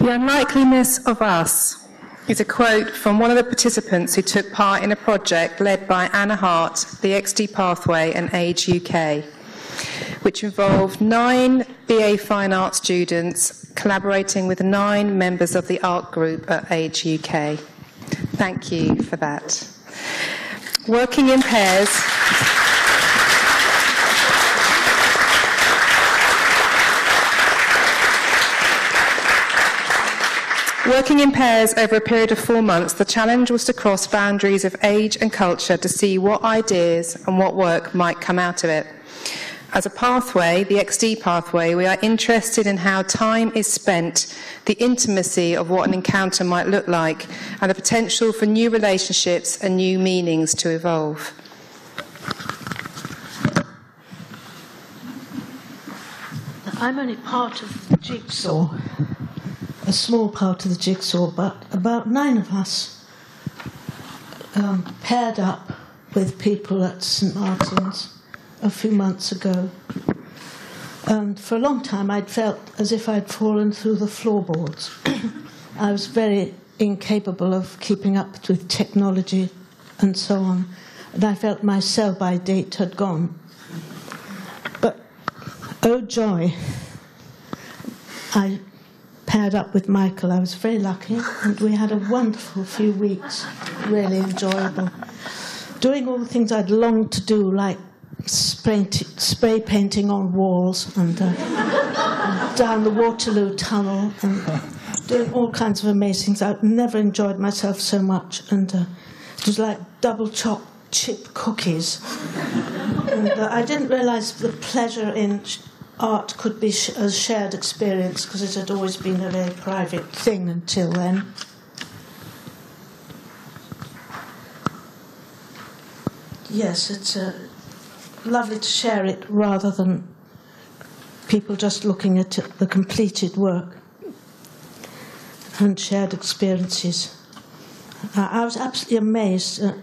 The unlikeliness of us is a quote from one of the participants who took part in a project led by Anna Hart, the XD Pathway, and Age UK, which involved nine BA Fine Art students collaborating with nine members of the art group at Age UK. Thank you for that. Working in pairs. Working in pairs over a period of four months, the challenge was to cross boundaries of age and culture to see what ideas and what work might come out of it. As a pathway, the XD pathway, we are interested in how time is spent, the intimacy of what an encounter might look like, and the potential for new relationships and new meanings to evolve. I'm only part of the jigsaw, a small part of the jigsaw, but about nine of us um, paired up with people at St Martin's a few months ago. And for a long time, I'd felt as if I'd fallen through the floorboards. I was very incapable of keeping up with technology and so on. And I felt my sell by date had gone. But oh joy, I paired up with Michael. I was very lucky, and we had a wonderful few weeks, really enjoyable. Doing all the things I'd longed to do, like spray, spray painting on walls and uh, down the Waterloo Tunnel and doing all kinds of amazing things. I've never enjoyed myself so much, and uh, it was like double chopped chip cookies. and uh, I didn't realise the pleasure in art could be sh- a shared experience because it had always been a very private thing until then. Yes, it's a lovely to share it rather than people just looking at the completed work and shared experiences. I was absolutely amazed at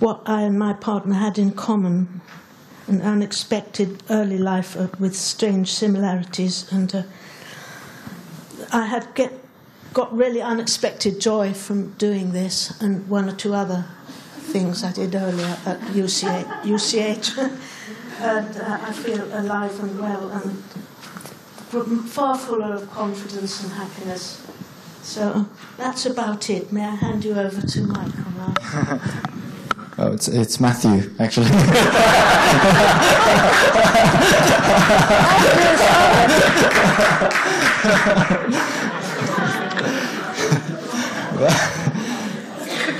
what I and my partner had in common an unexpected early life uh, with strange similarities, and uh, I had get, got really unexpected joy from doing this and one or two other things I did earlier at UCH, UCH. and uh, I feel alive and well and far fuller of confidence and happiness. So that's about it. May I hand you over to Michael now? Oh, it's, it's Matthew, actually.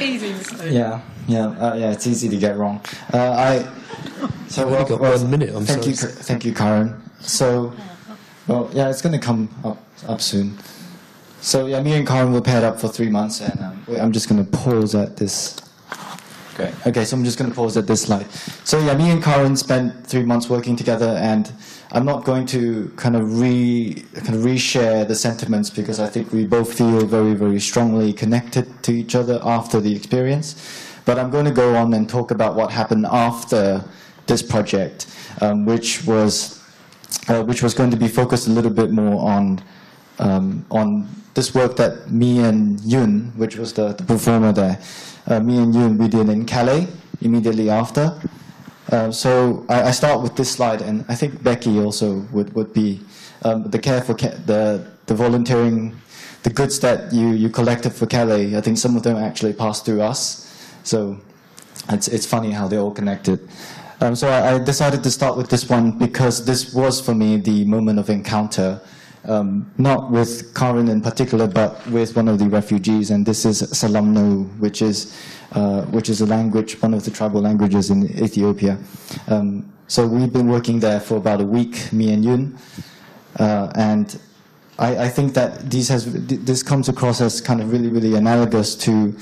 Easy Yeah, yeah, uh, yeah. It's easy to get wrong. Uh, I so well, got well, one minute. I'm thank sorry. you, thank you, Karen. So, well, yeah, it's going to come up up soon. So yeah, me and Karen were paired up for three months, and um, I'm just going to pause at this. Great. Okay, so I'm just going to pause at this slide. So yeah, me and Karen spent three months working together, and I'm not going to kind of re kind of reshare the sentiments because I think we both feel very very strongly connected to each other after the experience. But I'm going to go on and talk about what happened after this project, um, which was uh, which was going to be focused a little bit more on um, on this work that me and Yun, which was the, the performer there, uh, me and Yun, we did in Calais immediately after. Uh, so I, I, start with this slide, and I think Becky also would, would be um, the care for ca- the the volunteering, the goods that you, you collected for Calais. I think some of them actually passed through us, so it's it's funny how they're all connected. Um, so I, I, decided to start with this one because this was for me the moment of encounter um, not with Karen in particular, but with one of the refugees, and this is Selamno, which is uh, which is a language, one of the tribal languages in Ethiopia. Um, so we've been working there for about a week, me and Yun, uh, and I, I, think that this has this comes across as kind of really, really analogous to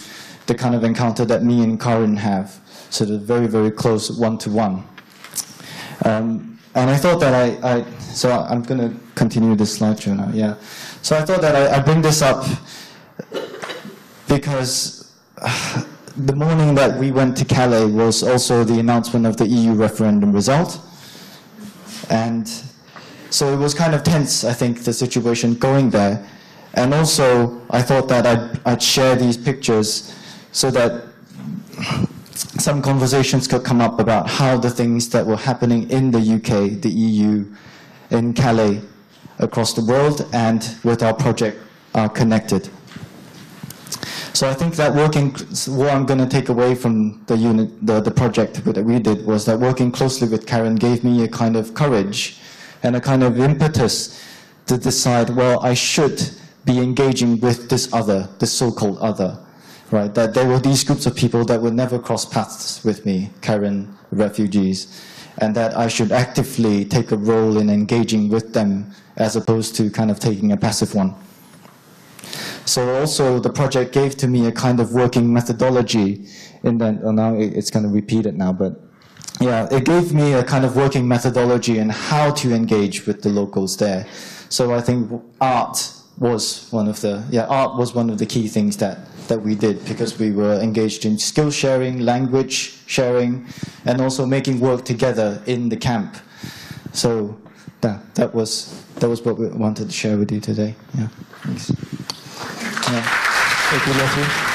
the kind of encounter that me and Karen have, sort of very, very close one to one. Um, and I thought that I, I so I'm going to continue this slideshow now. Yeah. So I thought that I, I bring this up because the morning that we went to Calais was also the announcement of the EU referendum result, and so it was kind of tense. I think the situation going there, And also, I thought that I'd, I'd share these pictures so that some conversations could come up about how the things that were happening in the UK, the EU, in Calais, across the world, and with our project are connected. So I think that working, what I'm going to take away from the unit, the, the project that we did was that working closely with Karen gave me a kind of courage and a kind of impetus to decide, well, I should be engaging with this other, this so-called other, right? That there were these groups of people that would never cross paths with me, Karen, refugees, and that I should actively take a role in engaging with them as opposed to kind of taking a passive one. So also the project gave to me a kind of working methodology in that, oh, now it's kind of repeated now, but yeah, it gave me a kind of working methodology in how to engage with the locals there. So I think art was one of the, yeah, art was one of the key things that, that we did because we were engaged in skill sharing, language sharing, and also making work together in the camp. So that, that was that was what we wanted to share with you today. Yeah. Thanks. Yeah. Thank you.